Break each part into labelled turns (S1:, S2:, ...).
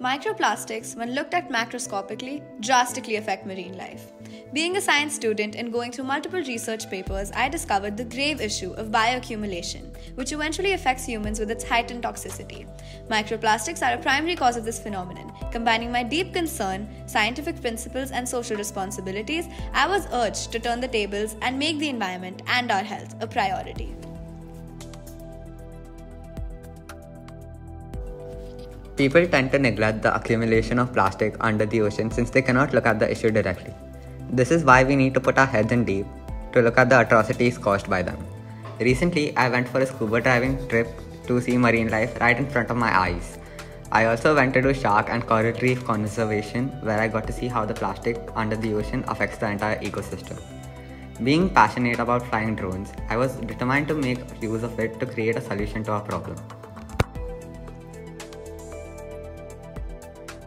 S1: Microplastics, when looked at macroscopically, drastically affect marine life. Being a science student and going through multiple research papers, I discovered the grave issue of bioaccumulation, which eventually affects humans with its heightened toxicity. Microplastics are a primary cause of this phenomenon. Combining my deep concern, scientific principles, and social responsibilities, I was urged to turn the tables and make the environment and our health a priority.
S2: People tend to neglect the accumulation of plastic under the ocean since they cannot look at the issue directly. This is why we need to put our heads in deep to look at the atrocities caused by them. Recently, I went for a scuba diving trip to see marine life right in front of my eyes. I also went to do shark and coral reef conservation where I got to see how the plastic under the ocean affects the entire ecosystem. Being passionate about flying drones, I was determined to make use of it to create a solution to our problem.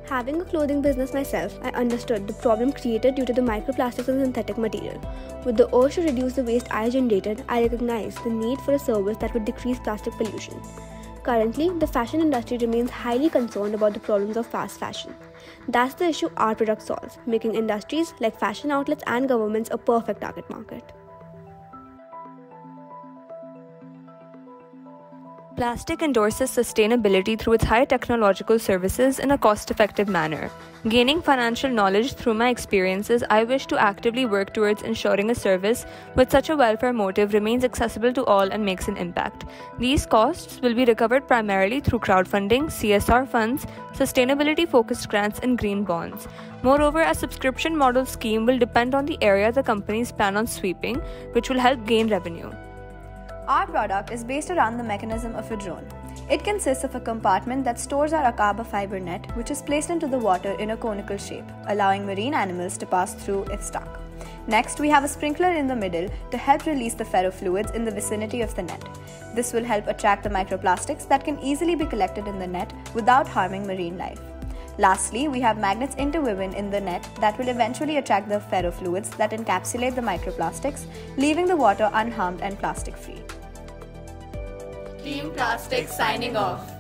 S3: Having a clothing business myself, I understood the problem created due to the microplastics in synthetic material. With the urge to reduce the waste I generated, I recognized the need for a service that would decrease plastic pollution. Currently, the fashion industry remains highly concerned about the problems of fast fashion. That's the issue our product solves, making industries like fashion outlets and governments a perfect target market.
S4: Plastick endorses sustainability through its high technological services in a cost effective manner. Gaining financial knowledge through my experiences, I wish to actively work towards ensuring a service with such a welfare motive remains accessible to all and makes an impact. These costs will be recovered primarily through crowdfunding, CSR funds, sustainability focused grants, and green bonds. Moreover, a subscription model scheme will depend on the area the companies plan on sweeping, which will help gain revenue.
S1: Our product is based around the mechanism of a drone. It consists of a compartment that stores our abaca fiber net, which is placed into the water in a conical shape, allowing marine animals to pass through if stuck. Next, we have a sprinkler in the middle to help release the ferrofluids in the vicinity of the net. This will help attract the microplastics that can easily be collected in the net without harming marine life. Lastly, we have magnets interwoven in the net that will eventually attract the ferrofluids that encapsulate the microplastics, leaving the water unharmed and plastic free.
S5: Team Plastick signing off.